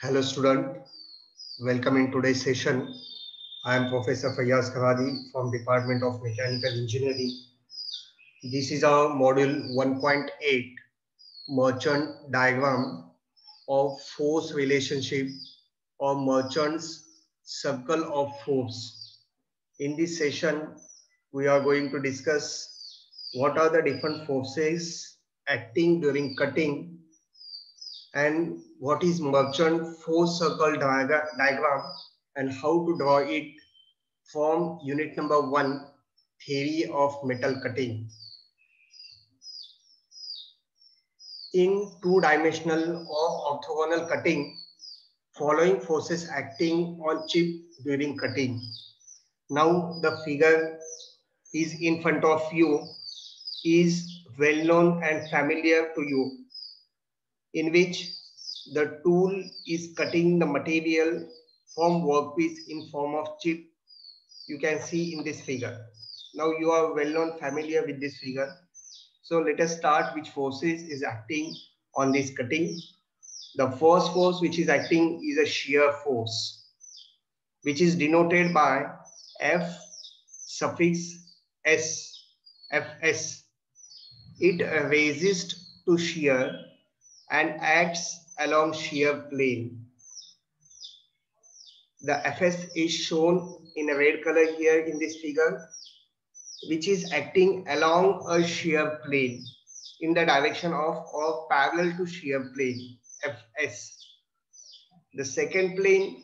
Hello student, welcome in today's session. I am Professor Fayyaz Kharadi from Department of Mechanical Engineering. This is our module 1.8 merchant diagram of force relationship or merchant's circle of force. In this session, we are going to discuss what are the different forces acting during cutting and what is merchant force circle diagram and how to draw it from unit number one theory of metal cutting. In two-dimensional or orthogonal cutting following forces acting on chip during cutting. Now the figure is in front of you is well known and familiar to you in which the tool is cutting the material from workpiece in form of chip. You can see in this figure. Now you are well known familiar with this figure. So let us start which forces is acting on this cutting. The first force which is acting is a shear force, which is denoted by F suffix S, Fs. It resists to shear and acts along shear plane. The Fs is shown in a red color here in this figure, which is acting along a shear plane in the direction of or parallel to shear plane, Fs. The second plane,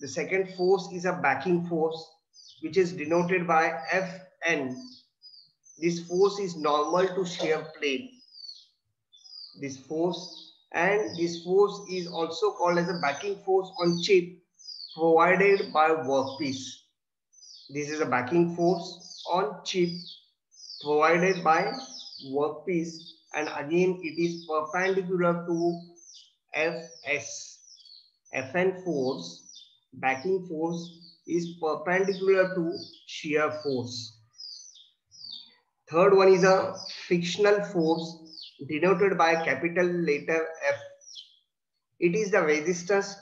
the second force is a backing force, which is denoted by Fn. This force is normal to shear plane this force and this force is also called as a backing force on chip provided by workpiece. This is a backing force on chip provided by workpiece and again it is perpendicular to Fs. Fn force, backing force is perpendicular to shear force. Third one is a frictional force denoted by capital letter F. It is the resistance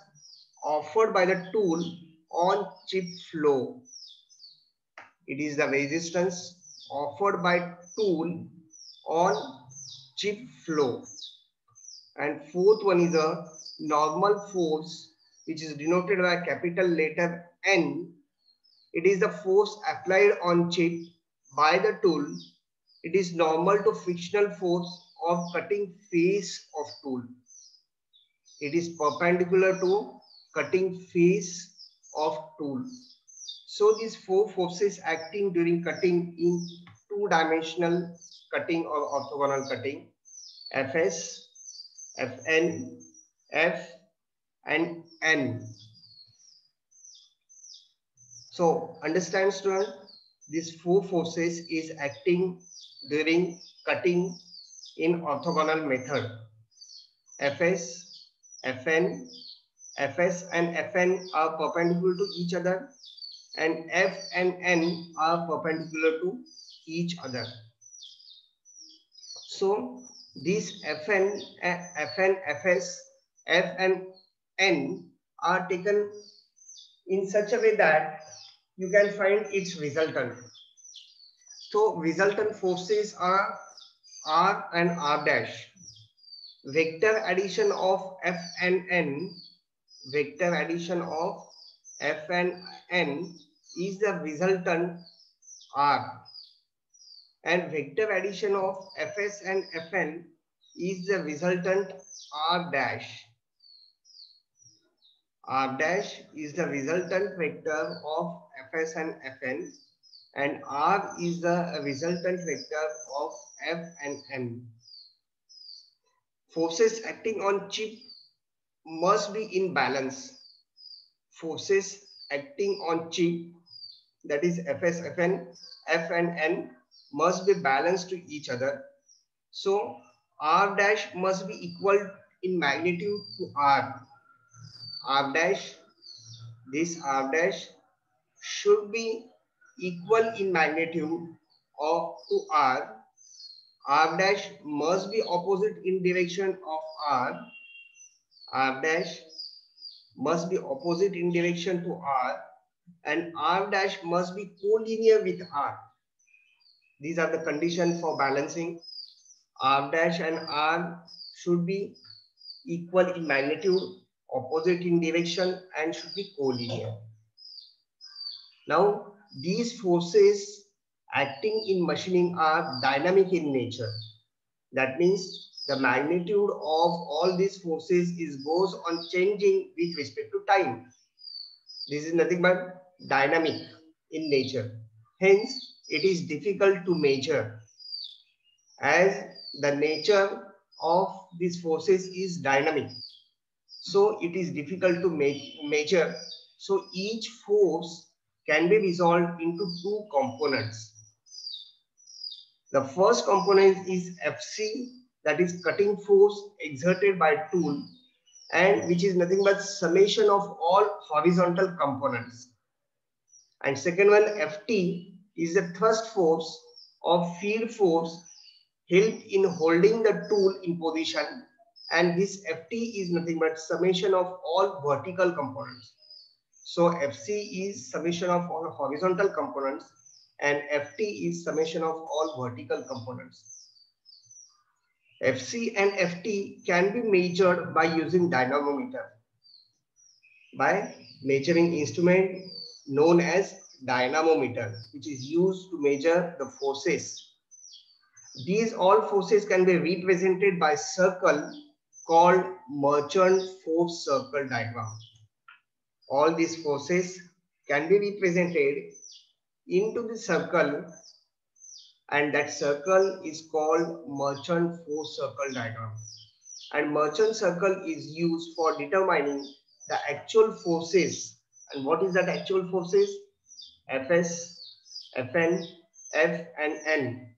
offered by the tool on chip flow. It is the resistance offered by tool on chip flow. And fourth one is a normal force which is denoted by capital letter N. It is the force applied on chip by the tool. It is normal to frictional force of cutting face of tool. It is perpendicular to cutting face of tool. So these four forces acting during cutting in two-dimensional cutting or orthogonal cutting, Fs, Fn, F and N. So understand student, these four forces is acting during cutting in orthogonal method. Fs, Fn, Fs and Fn are perpendicular to each other and F and N are perpendicular to each other. So these Fn, Fn, Fs, F and N are taken in such a way that you can find its resultant. So resultant forces are R and R dash. Vector addition of F and N, vector addition of F and N is the resultant R. And vector addition of Fs and Fn is the resultant R dash. R dash is the resultant vector of Fs and Fn and R is the resultant vector of F and N. Forces acting on chip must be in balance. Forces acting on chip, that is Fs, Fn, F and N must be balanced to each other. So R dash must be equal in magnitude to R. R dash, this R dash should be equal in magnitude of to R R dash must be opposite in direction of R. R dash must be opposite in direction to R and R dash must be collinear with R. These are the conditions for balancing. R dash and R should be equal in magnitude, opposite in direction and should be collinear. Now, these forces acting in machining are dynamic in nature. That means the magnitude of all these forces is goes on changing with respect to time. This is nothing but dynamic in nature. Hence, it is difficult to measure as the nature of these forces is dynamic. So it is difficult to measure. So each force can be resolved into two components. The first component is FC, that is cutting force exerted by tool, and which is nothing but summation of all horizontal components. And second one, FT, is the thrust force or feed force help in holding the tool in position. And this FT is nothing but summation of all vertical components. So FC is summation of all horizontal components and FT is summation of all vertical components. FC and FT can be measured by using dynamometer by measuring instrument known as dynamometer which is used to measure the forces. These all forces can be represented by circle called Merchant force circle diagram all these forces can be represented into the circle and that circle is called merchant force circle diagram. And merchant circle is used for determining the actual forces. And what is that actual forces? Fs fn f and n.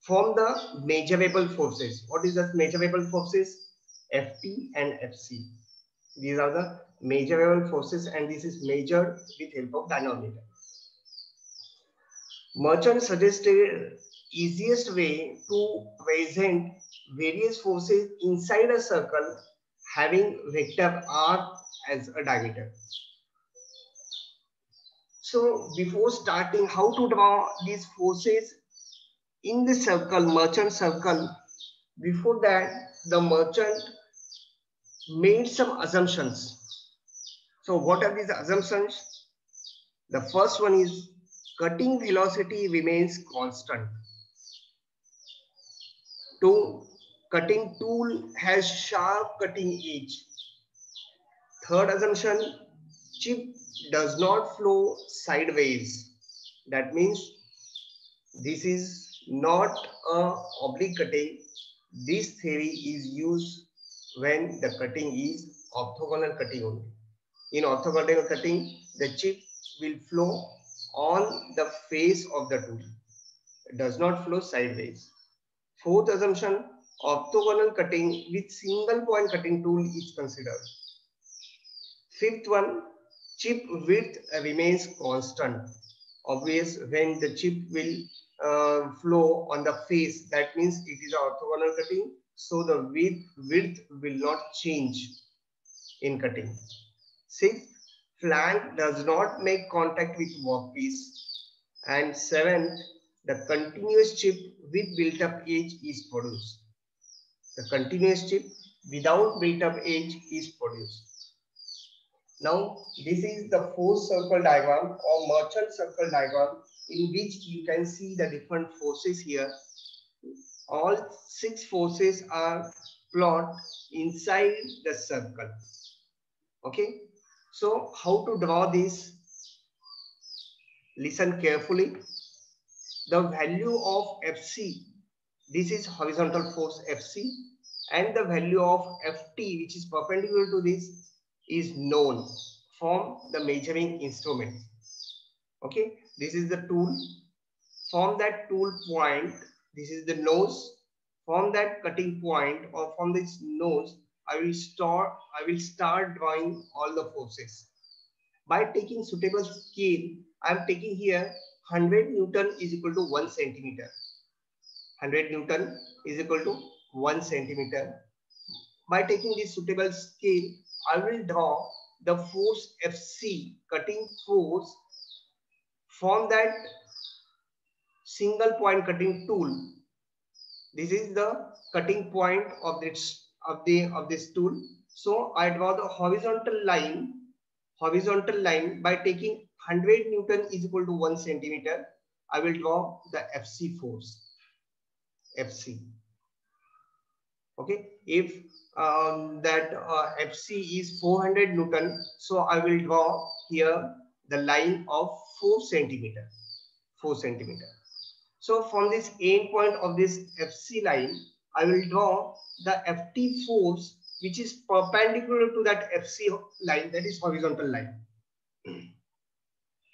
Form the measurable forces. What is that measurable forces? Ft and fc. These are the measurable forces and this is measured with help of dynamometer. Merchant suggested easiest way to present various forces inside a circle having vector r as a diameter. So before starting how to draw these forces in the circle, merchant circle, before that the merchant made some assumptions so what are these assumptions? The first one is cutting velocity remains constant. Two, cutting tool has sharp cutting edge. Third assumption, chip does not flow sideways. That means this is not a oblique cutting. This theory is used when the cutting is orthogonal cutting only. In orthogonal cutting, the chip will flow on the face of the tool. It does not flow sideways. Fourth assumption, orthogonal cutting with single point cutting tool is considered. Fifth one, chip width remains constant. Obvious when the chip will uh, flow on the face, that means it is orthogonal cutting. So the width, width will not change in cutting. Sixth, flank does not make contact with workpiece. And seventh, the continuous chip with built-up edge is produced. The continuous chip without built-up edge is produced. Now, this is the force circle diagram or merchant circle diagram in which you can see the different forces here. All six forces are plot inside the circle. Okay. So how to draw this? Listen carefully. The value of Fc, this is horizontal force Fc, and the value of Ft, which is perpendicular to this, is known from the measuring instrument. Okay, this is the tool. From that tool point, this is the nose. From that cutting point or from this nose, I will start, I will start drawing all the forces. By taking suitable scale, I am taking here 100 Newton is equal to 1 centimeter. 100 Newton is equal to 1 centimeter. By taking this suitable scale, I will draw the force Fc, cutting force from that single point cutting tool. This is the cutting point of this of the of this tool. So I draw the horizontal line, horizontal line by taking 100 Newton is equal to 1 centimeter. I will draw the FC force. FC. Okay. If um, that uh, FC is 400 Newton, so I will draw here the line of 4 centimeter. 4 centimeter. So from this end point of this FC line, I will draw the FT force which is perpendicular to that FC line, that is horizontal line.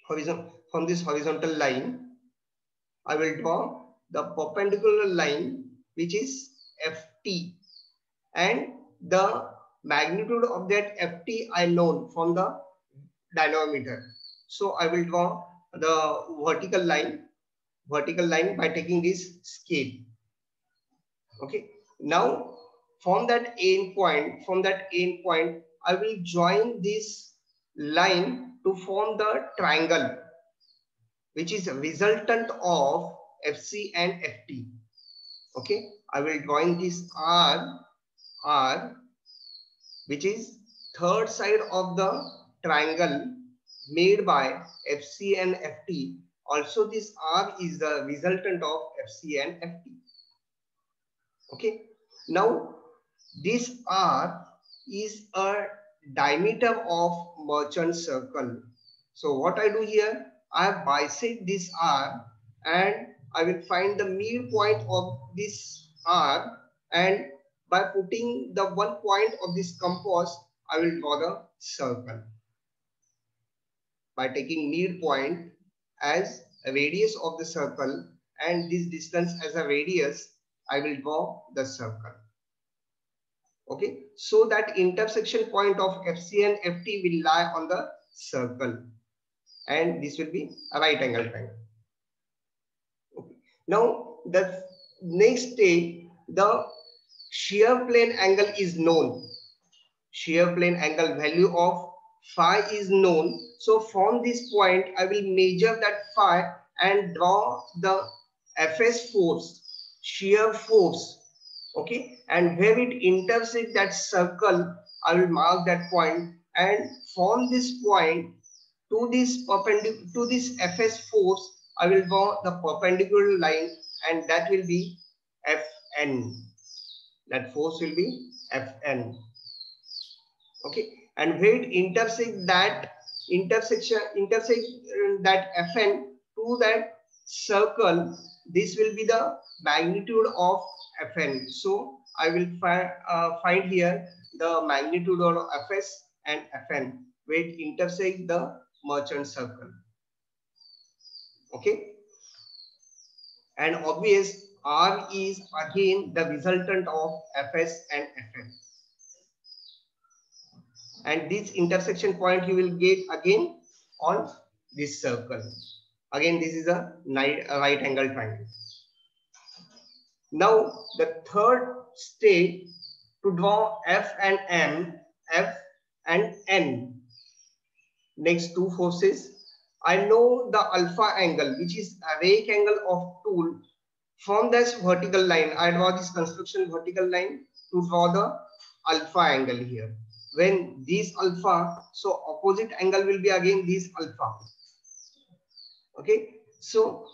Horizon from this horizontal line, I will draw the perpendicular line which is FT and the magnitude of that FT I know from the dynamometer. So I will draw the vertical line, vertical line by taking this scale. Okay. Now from that end point, from that end point, I will join this line to form the triangle, which is a resultant of FC and FT. Okay. I will join this R, R, which is third side of the triangle made by FC and FT. Also, this R is the resultant of FC and FT. Okay. Now, this R is a diameter of merchant circle. So what I do here, I have bisect this R and I will find the midpoint of this R and by putting the one point of this compass, I will draw the circle. By taking midpoint as a radius of the circle and this distance as a radius, I will draw the circle. Okay, so that intersection point of FC and FT will lie on the circle and this will be a right angle triangle. Okay. Now the next stage, the shear plane angle is known. Shear plane angle value of phi is known. So from this point, I will measure that phi and draw the Fs force, shear force okay? And where it intersects that circle i will mark that point and from this point to this perpendicular to this fs force i will draw the perpendicular line and that will be fn that force will be fn okay? And where it intersects that intersection intersect uh, that fn to that circle this will be the magnitude of Fn. So I will find, uh, find here the magnitude of Fs and Fn where it intersect the merchant circle. Okay. And obvious R is again the resultant of Fs and Fn. And this intersection point you will get again on this circle. Again, this is a right angle triangle. Now the third stage to draw F and M, F and N. Next two forces. I know the alpha angle, which is a rake angle of tool. From this vertical line, I draw this construction vertical line to draw the alpha angle here. When this alpha, so opposite angle will be again this alpha. Okay, so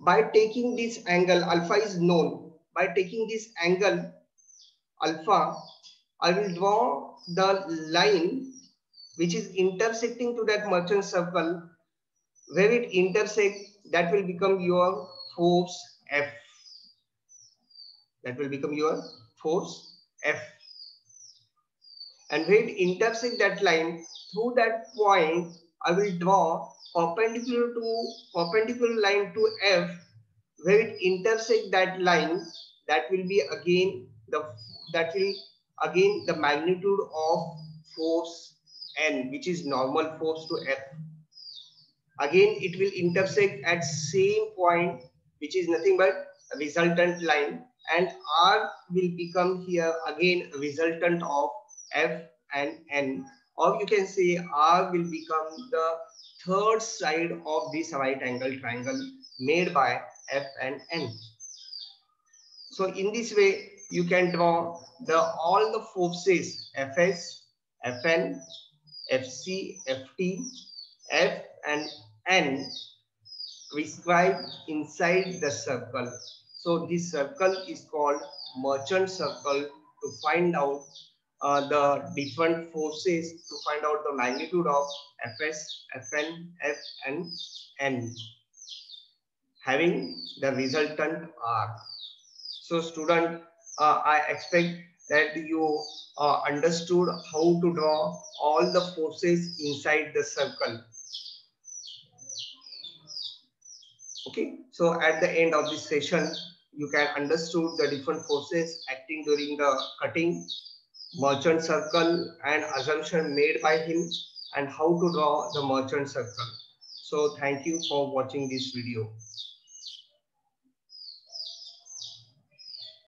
by taking this angle, alpha is known. By taking this angle, alpha, I will draw the line which is intersecting to that merchant circle. Where it intersects, that will become your force F. That will become your force F. And where it intersects that line, through that point, I will draw perpendicular to perpendicular line to F, where it intersects that line, that will be again the that will again the magnitude of force N, which is normal force to F. Again, it will intersect at same point, which is nothing but a resultant line, and R will become here again resultant of F and N or you can say R will become the third side of this right angle triangle made by F and N. So in this way, you can draw the all the forces Fs, Fn, Fc, Ft, F and N prescribed inside the circle. So this circle is called merchant circle to find out uh, the different forces to find out the magnitude of Fs, Fn, F and N having the resultant R. So student, uh, I expect that you uh, understood how to draw all the forces inside the circle. Okay, so at the end of this session, you can understood the different forces acting during the cutting, merchant circle and assumption made by him and how to draw the merchant circle. So thank you for watching this video.